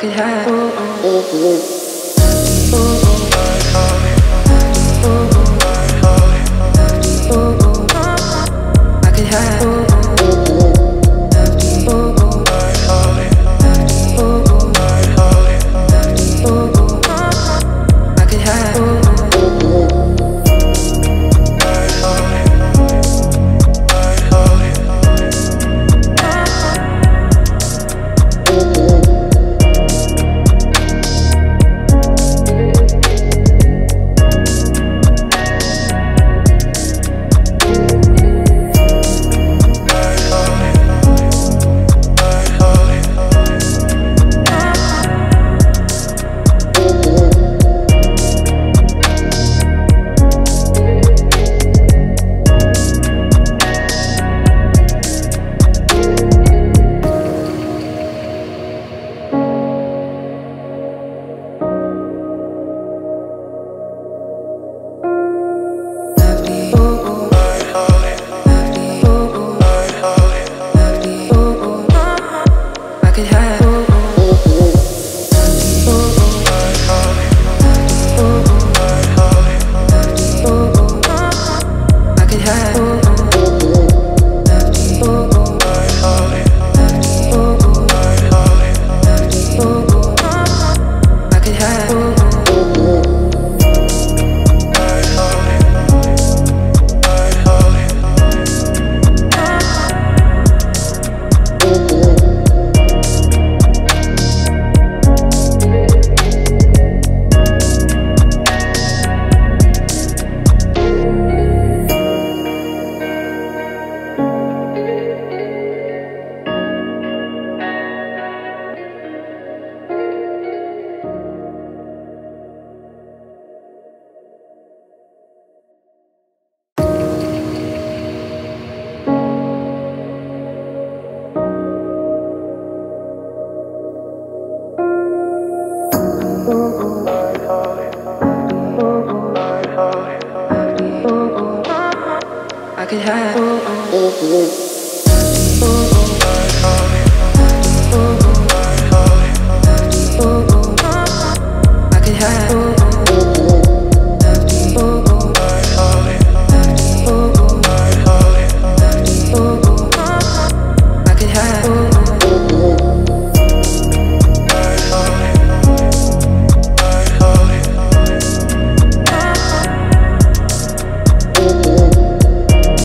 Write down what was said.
could have. could hide. Ooh, ooh. Oh. Ooh,